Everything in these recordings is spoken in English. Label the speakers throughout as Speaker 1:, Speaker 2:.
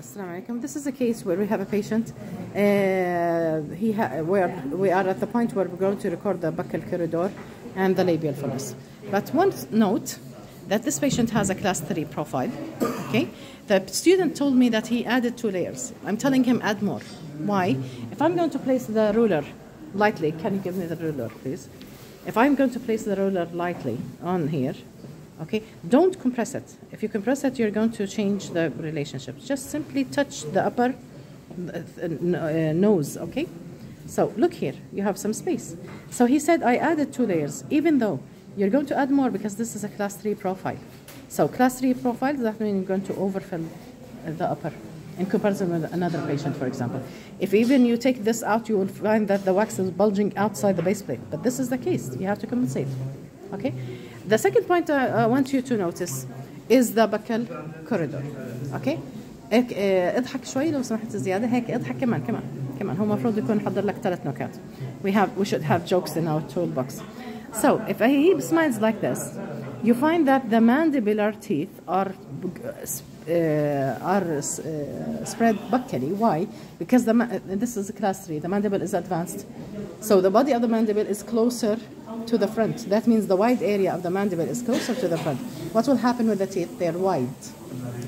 Speaker 1: Assalamu alaikum. This is a case where we have a patient. Uh, he where we are at the point where we're going to record the buccal corridor and the labial fullness. But one note that this patient has a class 3 profile. Okay? The student told me that he added two layers. I'm telling him add more. Why? If I'm going to place the ruler lightly, can you give me the ruler, please? If I'm going to place the ruler lightly on here, okay, don't compress it. If you compress it, you're going to change the relationship. Just simply touch the upper uh, uh, nose, okay? So look here, you have some space. So he said, I added two layers, even though you're going to add more because this is a class 3 profile. So class 3 profile, that means you're going to overfill the upper in comparison with another patient, for example. If even you take this out, you will find that the wax is bulging outside the base plate. But this is the case. You have to compensate. Okay? The second point I, I want you to notice is the buccal corridor. Okay? هيك اه، اضحك شوي لو سمحت زيادة هيك اضحك كمان كمان كمان هو المفروض يكون حضر لك ثلاث نكات. We have we should have jokes in our toolbox. So if he smiles like this, you find that the mandibular teeth are uh, are uh, spread buccally. Why? Because the ma- uh, this is class three. The mandible is advanced, so the body of the mandible is closer to the front. That means the wide area of the mandible is closer to the front. What will happen with the teeth? They're wide.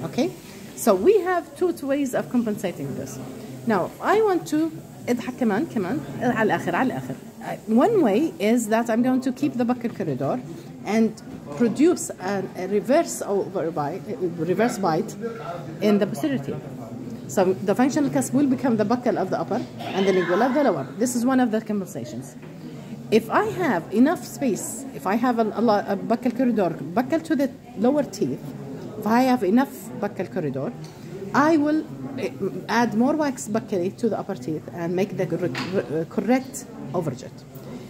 Speaker 1: Okay. So we have two ways of compensating this. Now I want to اضحك كمان كمان على الآخر على الآخر. one way is that I'm going to keep the buccal corridor and produce a, a reverse reverse bite in the posterior teeth. So the functional cusp will become the buccal of the upper and the lingual of the lower. This is one of the compensations. If I have enough space, if I have a, a, a buccal corridor, buccal to the lower teeth, if I have enough buccal corridor, I will eh, add more wax buccally to the upper teeth and make the correct overjet.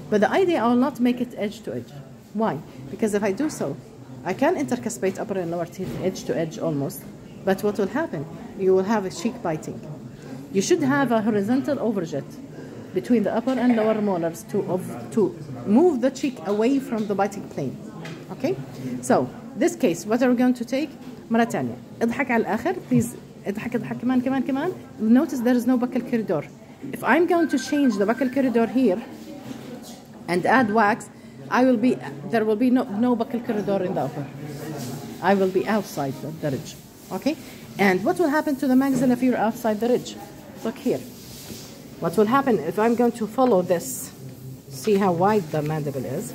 Speaker 1: But the idea I will not make it edge to edge. Why? Because if I do so, I can intercuspate upper and lower teeth edge to edge almost. But what will happen? You will have a cheek biting. You should have a horizontal overjet between the upper and lower molars to, of, to move the cheek away from the biting plane. Okay? So, this case, what are we going to take? مرة تانية. اضحك على الآخر. Please اضحك اضحك كمان كمان كمان. Notice there is no buccal corridor. if I'm going to change the buccal corridor here and add wax, I will be there will be no, no buccal corridor in the upper. I will be outside the, the ridge. Okay? And what will happen to the maxilla if you're outside the ridge? Look here. What will happen if I'm going to follow this? See how wide the mandible is.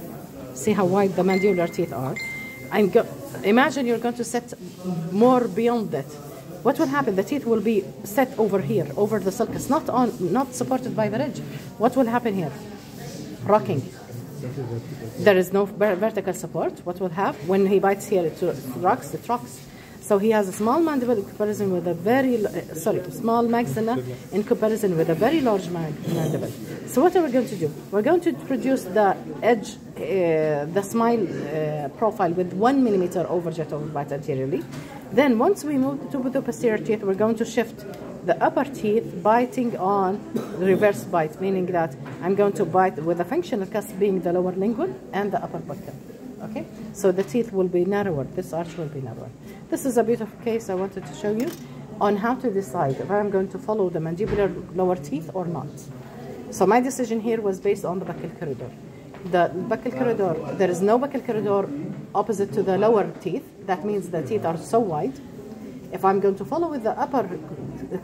Speaker 1: See how wide the mandibular teeth are. I'm go- imagine you're going to set more beyond that. What will happen? The teeth will be set over here, over the sulcus, not on, not supported by the ridge. What will happen here? Rocking. There is no vertical support. What will happen when he bites here? It rocks. It rocks. So he has a small mandible in comparison with a very uh, sorry small maxilla in comparison with a very large mandible. So what are we going to do? We're going to produce the edge, uh, the smile uh, profile with one millimeter overjet over bite anteriorly. Then once we move to the posterior teeth, we're going to shift the upper teeth biting on the reverse bite, meaning that I'm going to bite with the functional cusp being the lower lingual and the upper buccal. Okay, so the teeth will be narrower. This arch will be narrower. This is a beautiful case I wanted to show you on how to decide if I'm going to follow the mandibular lower teeth or not. So my decision here was based on the buccal corridor. The buccal corridor, there is no buccal corridor opposite to the lower teeth. That means the teeth are so wide. If I'm going to follow with the upper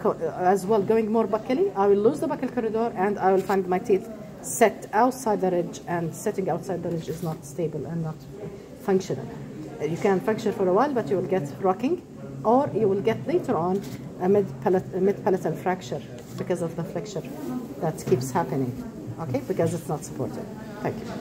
Speaker 1: uh, as well, going more buccally, I will lose the buccal corridor and I will find my teeth set outside the ridge and setting outside the ridge is not stable and not functional. Uh, you can function for a while but you will get rocking or you will get later on a mid-palatal mid fracture because of the flexure that keeps happening, okay, because it's not supported. Thank you.